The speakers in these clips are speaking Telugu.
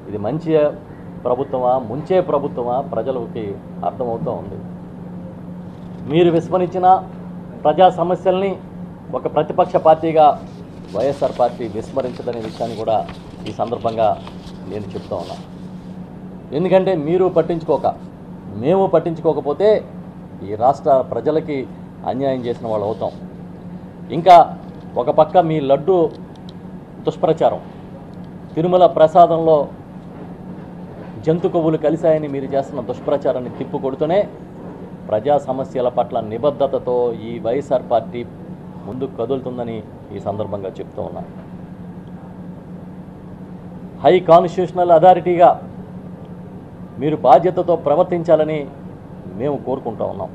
ఇది మంచి ప్రభుత్వమా ముంచే ప్రభుత్వమా ప్రజలకి అర్థమవుతూ ఉంది. మీరు విస్మరించిన ప్రజా సమస్యల్ని ఒక ప్రతిపక్ష పార్టీగా వైఎస్ఆర్ పార్టీ విస్మరించదనే విషయాన్ని కూడా ఈ సందర్భంగా నేను చెప్తా ఉన్నా. ఎందుకంటే మీరు పట్టించుకోక మేము పట్టించుకోకపోతే ఈ రాష్ట్ర ప్రజలకి అన్యాయం చేసిన వాళ్ళు అవుతాం. ఇంకా ఒక పక్క మీ లడ్డు దుష్ప్రచారం. తిరుమల ప్రసాదంలో జంతు కొవ్వులు కలిశాయని మీరు చేస్తున్న దుష్ప్రచారాన్ని తిప్పుకొడుతూనే ప్రజా సమస్యల పట్ల నిబద్ధతతో ఈ వైఎస్ఆర్ పార్టీ ముందుకు కదులుతుందని ఈ సందర్భంగా చెప్తూ ఉన్నా. హై కాన్స్టిట్యూషనల్ అథారిటీగా మీరు బాధ్యతతో ప్రవర్తించాలని మేము కోరుకుంటూ ఉన్నాం.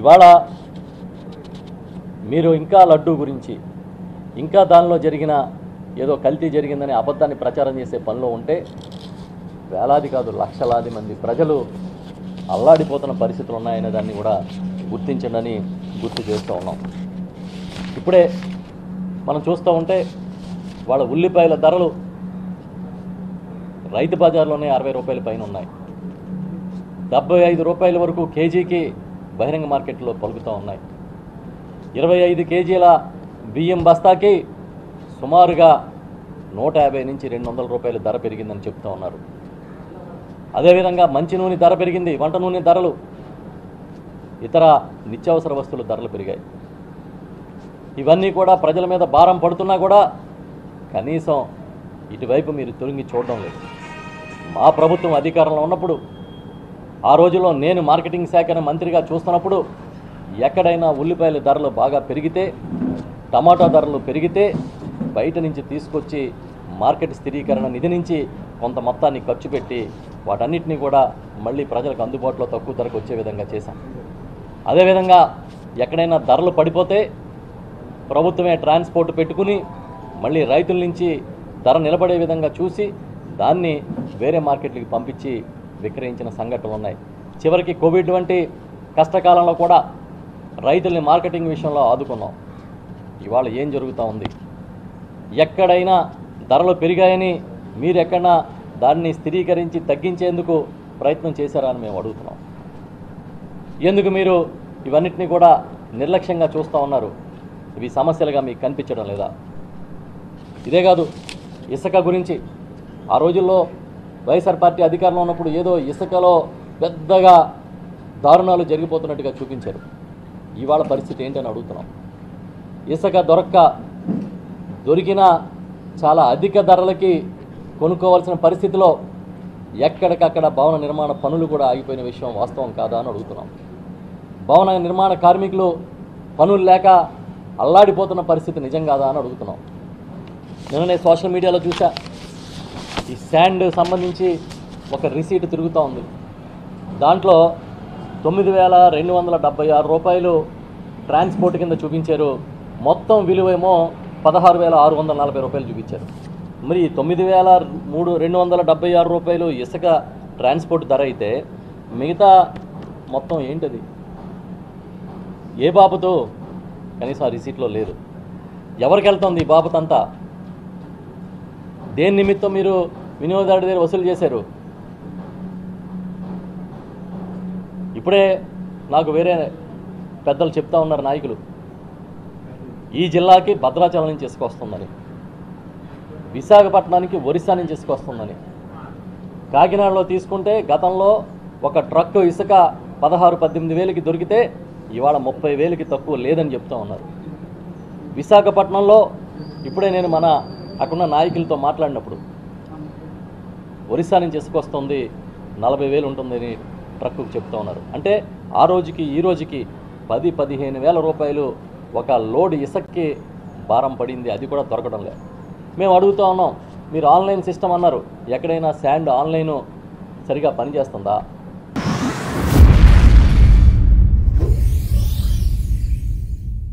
ఇవాళ మీరు ఇంకా లడ్డూ గురించి ఇంకా దానిలో జరిగిన ఏదో కల్తీ జరిగిందని అబద్ధాన్ని ప్రచారం చేసే పనిలో ఉంటే వేలాది కాదు లక్షలాది మంది ప్రజలు అల్లాడిపోతున్న పరిస్థితులు ఉన్నాయనే దాన్ని కూడా గుర్తించండి గుర్తు చేస్తూ ఉన్నాం. ఇప్పుడే మనం చూస్తూ ఉంటే వాళ్ళ ఉల్లిపాయల ధరలు రైతు బజార్లోనే అరవై రూపాయల పైన ఉన్నాయి. డెబ్బై ఐదు రూపాయల వరకు కేజీకి బహిరంగ మార్కెట్లో పలుకుతూ ఉన్నాయి. ఇరవై ఐదు కేజీల బియ్యం బస్తాకి సుమారుగా నూట యాభై నుంచి రెండు వందల రూపాయల ధర పెరిగిందని చెప్తూ ఉన్నారు. అదేవిధంగా మంచి నూనె ధర పెరిగింది వంట నూనె ధరలు. ఇతర నిత్యావసర వస్తువుల ధరలు పెరిగాయి. ఇవన్నీ కూడా ప్రజల మీద భారం పడుతున్నా కూడా కనీసం ఇటువైపు మీరు తొలగి చూడడం లేదు. మా ప్రభుత్వం అధికారంలో ఉన్నప్పుడు ఆ రోజుల్లో నేను మార్కెటింగ్ శాఖను మంత్రిగా చూస్తున్నప్పుడు ఎక్కడైనా ఉల్లిపాయల ధరలు బాగా పెరిగితే టమాటా ధరలు పెరిగితే బయట నుంచి తీసుకొచ్చి మార్కెట్ స్థిరీకరణ నిధి నుంచి కొంత మొత్తాన్ని ఖర్చు పెట్టి వాటన్నిటినీ కూడా మళ్ళీ ప్రజలకు అందుబాటులో తక్కువ ధరకు వచ్చే విధంగా చేశాం. అదేవిధంగా ఎక్కడైనా ధరలు పడిపోతే ప్రభుత్వమే ట్రాన్స్పోర్ట్ పెట్టుకుని మళ్ళీ రైతుల నుంచి ధర నిలబడే విధంగా చూసి దాన్ని వేరే మార్కెట్లకు పంపించి విక్రయించిన సంఘటనలు ఉన్నాయి. చివరికి కోవిడ్ వంటి కష్టకాలంలో కూడా రైతుల్ని మార్కెటింగ్ విషయంలో ఆదుకున్నాం. ఇవాళ ఏం జరుగుతూ ఉంది? ఎక్కడైనా ధరలు పెరిగాయని మీరు ఎక్కడైనా దాన్ని స్థిరీకరించి తగ్గించేందుకు ప్రయత్నం చేశారని మేము అడుగుతున్నాం. ఎందుకు మీరు ఇవన్నిటిని కూడా నిర్లక్ష్యంగా చూస్తూ ఉన్నారు? ఇవి సమస్యలుగా మీకు కనిపించడం లేదా? ఇదే కాదు ఇసుక గురించి. ఆ రోజుల్లో వైఎస్ఆర్ పార్టీ అధికారంలో ఉన్నప్పుడు ఏదో ఇసుకలో పెద్దగా దారుణాలు జరిగిపోతున్నట్టుగా చూపించారు. ఇవాళ పరిస్థితి ఏంటని అడుగుతున్నాం. ఇసుక దొరక్క దొరికిన చాలా అధిక ధరలకి కొనుక్కోవాల్సిన పరిస్థితిలో ఎక్కడికక్కడ భవన నిర్మాణ పనులు కూడా ఆగిపోయిన విషయం వాస్తవం కాదా అని అడుగుతున్నాం. భవన నిర్మాణ కార్మికులు పనులు లేక అల్లాడిపోతున్న పరిస్థితి నిజం కాదా అని అడుగుతున్నాం. నిన్ననే సోషల్ మీడియాలో చూసా ఈ శాండ్ సంబంధించి ఒక రిసీట్ తిరుగుతూ ఉంది. దాంట్లో తొమ్మిది వేల రెండు వందల డెబ్బై ఆరు రూపాయలు ట్రాన్స్పోర్ట్ కింద చూపించారు. మొత్తం విలువేమో పదహారు వేల ఆరు వందల నలభై రూపాయలు చూపించారు. మరి తొమ్మిది వేల మూడు రెండు వందల డెబ్బై ఆరు రూపాయలు ఇసుక ట్రాన్స్పోర్ట్ ధర అయితే మిగతా మొత్తం ఏంటది? ఏ బాబుతో కనీసం ఆ రిసీట్లో లేదు. ఎవరికి వెళ్తుంది ఈ బాబుతంతా దేని నిమిత్తం మీరు వినియోగదారుడి దగ్గర వసూలు చేశారు? ఇప్పుడే నాకు వేరే పెద్దలు చెప్తా ఉన్నారు నాయకులు. ఈ జిల్లాకి భద్రాచలం నుంచి ఇసుక వస్తుందని. విశాఖపట్నానికి ఒరిస్సా నుంచి ఇసుక వస్తుందని కాకినాడలో తీసుకుంటే గతంలో ఒక ట్రక్ ఇసుక పదహారు పద్దెనిమిది వేలకి దొరికితే ఇవాళ ముప్పై వేలకి తక్కువ లేదని చెప్తూ ఉన్నారు. విశాఖపట్నంలో ఇప్పుడే నేను మన అక్కడున్న నాయకులతో మాట్లాడినప్పుడు ఒరిస్సా నుంచి ఇసుక వస్తుంది నలభై వేలు ఉంటుందని ట్రక్కు చెప్తూ ఉన్నారు. అంటే ఆ రోజుకి ఈ రోజుకి పది పదిహేను వేల రూపాయలు ఒక లోడ్ ఇసుక్కి భారం పడింది అది కూడా దొరకడం లేదు. మేము అడుగుతా ఉన్నాం. మీరు ఆన్లైన్ సిస్టమ్ అన్నారు. ఎక్కడైనా శాండ్ ఆన్లైన్ సరిగా పనిచేస్తుందా?